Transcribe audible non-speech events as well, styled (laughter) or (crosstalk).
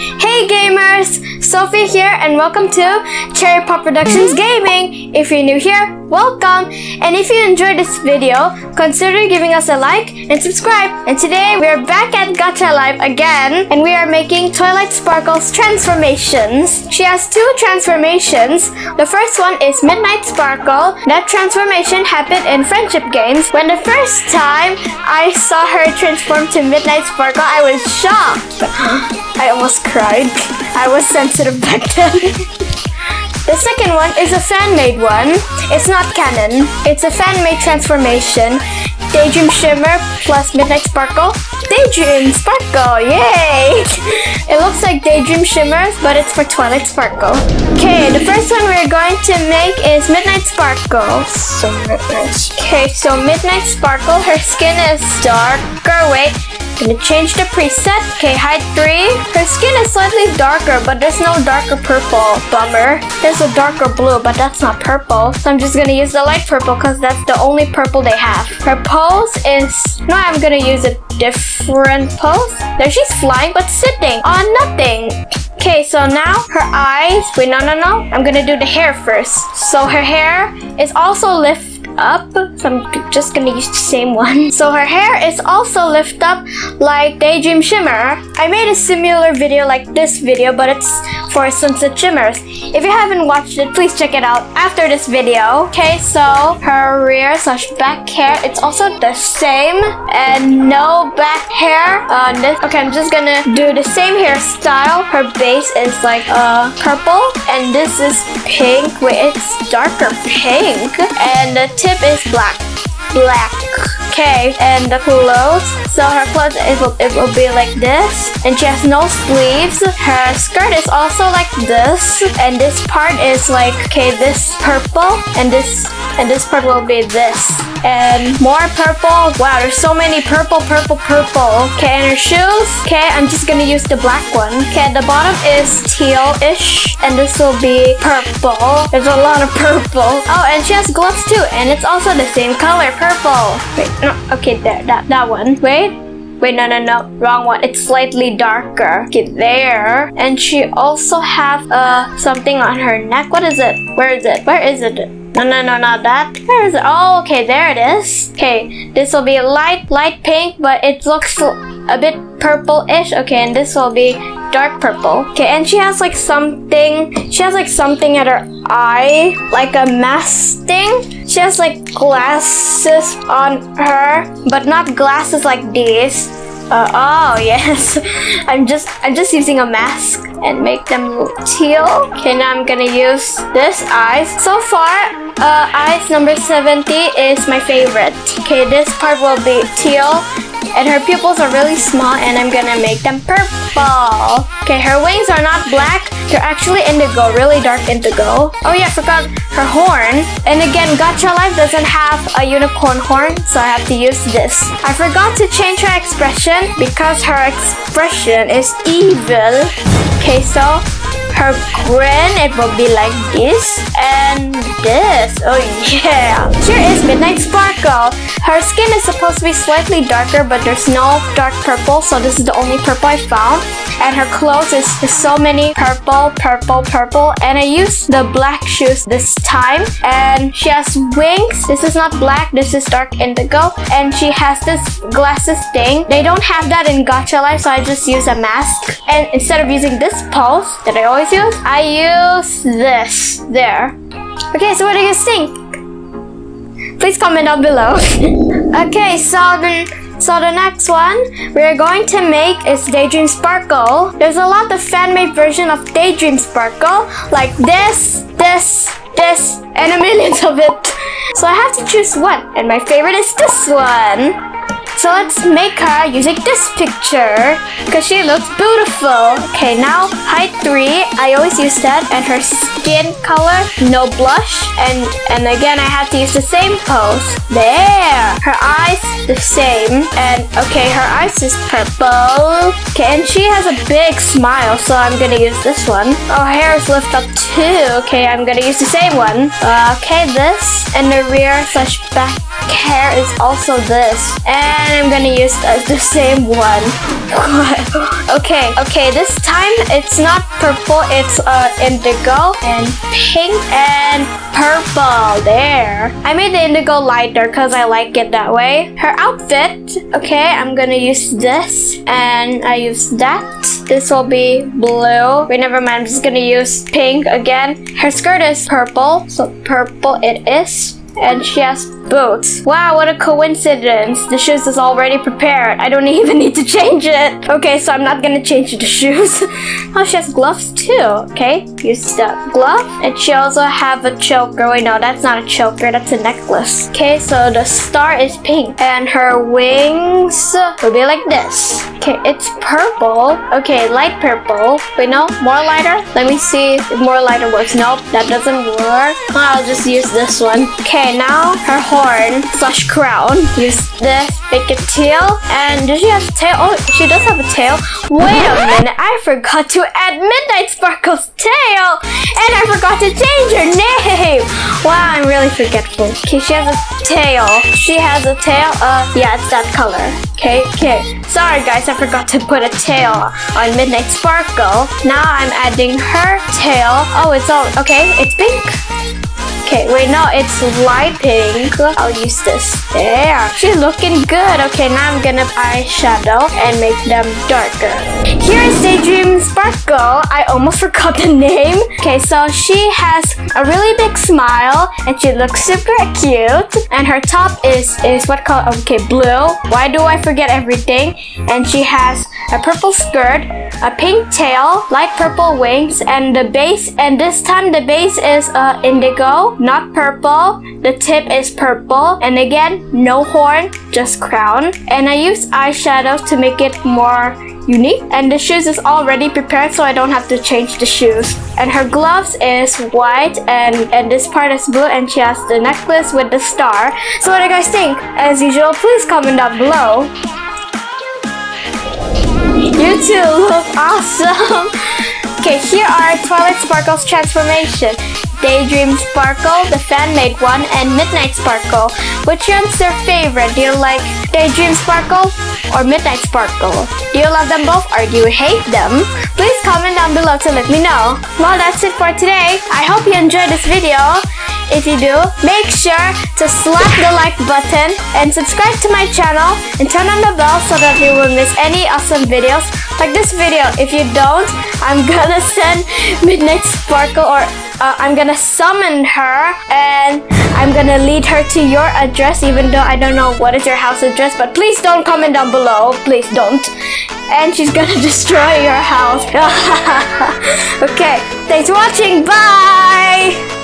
Hey gamers! Sophie here and welcome to Cherry Pop Productions Gaming! If you're new here, welcome! And if you enjoyed this video, consider giving us a like and subscribe. And today we are back at Gacha Life again and we are making Twilight Sparkle's transformations. She has two transformations. The first one is Midnight Sparkle. That transformation happened in Friendship Games. When the first time I saw her transform to Midnight Sparkle, I was shocked. (gasps) I almost cried. I was sensitive back then. the second one is a fan-made one. It's not canon. It's a fan-made transformation. Daydream Shimmer plus Midnight Sparkle. Daydream Sparkle, yay! It looks like Daydream Shimmer, but it's for Twilight Sparkle. Okay, the first one we're going to make is Midnight Sparkle. So Okay, so Midnight Sparkle, her skin is darker. Wait, Gonna change the preset. Okay, height 3. Her skin is slightly darker, but there's no darker purple. Bummer. There's a darker blue, but that's not purple. So I'm just gonna use the light purple because that's the only purple they have. Her pose is... No, I'm gonna use a different pose. There she's flying, but sitting on nothing. Okay, so now her eyes, wait, no, no, no. I'm gonna do the hair first. So her hair is also lifted up. So I'm just gonna use the same one. (laughs) So her hair is also lift up like Daydream Shimmer. I made a similar video like this video, but it's for Sunset Shimmers. If you haven't watched it, please check it out after this video. Okay, so her rear slash back hair, it's also the same and no back hair this. Okay, I'm just gonna do the same hairstyle. Her base is like uh, purple and this is pink. Wait, it's darker pink. And the tip is black. Black. Okay, and the clothes. So her clothes it will, it will be like this. And she has no sleeves. Her skirt is also like this. And this part is like, okay, this purple. And this and this part will be this. And more purple. Wow, there's so many purple, purple, purple. Okay, and her shoes. Okay, I'm just gonna use the black one. Okay, the bottom is teal-ish. And this will be purple. There's a lot of purple. Oh, and she has gloves too. And it's also the same color, purple. Wait, no, okay, there, that, that one. Wait. Wait, no, no, no, wrong one. It's slightly darker. Okay, there. And she also have uh something on her neck. What is it? Where is it? Where is it? No, no, no, not that. Where is it? Oh, okay, there it is. Okay, this will be light, light pink, but it looks a bit purple-ish. Okay, and this will be dark purple. Okay, and she has like something, she has like something at her eye, like a mask thing. She has like glasses on her, but not glasses like these. Uh, oh (laughs) yes, I'm just I'm just using a mask and make them teal. Okay, now I'm gonna use this eyes. So far, uh, eyes number 70 is my favorite. Okay, this part will be teal and her pupils are really small and I'm gonna make them purple. Okay, her wings are not black, they're actually indigo, really dark indigo. Oh yeah, I forgot her horn. And again, Gacha Life doesn't have a unicorn horn, so I have to use this. I forgot to change her expression because her expression is evil. Okay, so her grin, it will be like this and this. Oh yeah. Here is Midnight Sparkle. Her skin is supposed to be slightly darker, but there's no dark purple, so this is the only purple I found. And her clothes is so many purple, purple, purple. And I used the black shoes this time. And she has wings. This is not black, this is dark indigo. And she has this glasses thing. They don't have that in Gacha Life, so I just use a mask. And instead of using this pose that I always I use this there. Okay, so what do you think? Please comment down below. (laughs) okay, so then so the next one we're going to make is Daydream Sparkle. There's a lot of fan-made version of Daydream Sparkle, like this, this, this, and a million of it. So I have to choose one, and my favorite is this one. So let's make her using this picture because she looks beautiful. Okay, now height 3. I always use that. And her skin color, no blush. And, and again, I have to use the same pose. There. Her eyes, the same. And okay, her eyes is purple. Okay, and she has a big smile, so I'm gonna use this one. Oh, hair is lift up too. Okay, I'm gonna use the same one. Okay, this. And the rear slash back hair is also this. And I'm gonna use the, same one. (laughs) okay, okay, this time it's not purple, it's uh, indigo and pink and purple. There. I made the indigo lighter because I like it that way. Her outfit, okay, I'm gonna use this and I use that. This will be blue. Wait, never mind. I'm just gonna use pink again. Her skirt is purple, so purple it is and she has boots. Wow, what a coincidence. The shoes is already prepared. I don't (laughs) even need to change it. Okay, so I'm not gonna change the shoes. (laughs) oh, she has gloves too. Okay, use the glove. And she also have a choker. Wait, no, that's not a choker. That's a necklace. Okay, so the star is pink. And her wings will be like this. Okay, it's purple. Okay, light purple. Wait, no, more lighter. Let me see if more lighter works. Nope, that doesn't work. I'll just use this one. Okay, now her horn slash crown. Use this, make a tail. And does she have a tail? Oh, she does have a tail. Wait a minute, I forgot to add Midnight Sparkle's tail. And I forgot to change her name. Wow, I'm really forgetful. Okay, she has a tail. She has a tail. Uh, yeah, it's that color. Okay, okay. Sorry guys, I forgot to put a tail on Midnight Sparkle. Now I'm adding her tail. Oh, it's all, okay, it's pink. Okay, wait, no, it's light pink. I'll use this. There. She's looking good. Okay, now I'm gonna eyeshadow and make them darker. Here is Daydream Sparkle. Almost forgot the name. Okay, so she has a really big smile and she looks super cute. And her top is, is what color? Okay, blue. Why do I forget everything? And she has a purple skirt, a pink tail, light purple wings, and the base, and this time the base is uh, indigo not purple. The tip is purple. And again, no horn, just crown. And I use eyeshadows to make it more unique. And the shoes is already prepared so I don't have to change the shoes. And her gloves is white and, and this part is blue and she has the necklace with the star. So what do you guys think? As usual, please comment down below. You two look awesome! (laughs) Okay, here are Twilight Sparkle's transformation. Daydream Sparkle, the fan-made one, and Midnight Sparkle. Which one's your favorite? Do you like Daydream Sparkle or Midnight Sparkle? Do you love them both or do you hate them? Please comment down below to let me know. Well, that's it for today. I hope you enjoyed this video. If you do, make sure to slap the like button and subscribe to my channel and turn on the bell so that you won't miss any awesome videos like this video. If you don't, I'm gonna (laughs) send Midnight Sparkle or uh, I'm gonna summon her and I'm gonna lead her to your address even though I don't know what is your house address but please don't comment down below. Please don't. And she's gonna (laughs) destroy your house. (laughs) Okay thanks for watching. Bye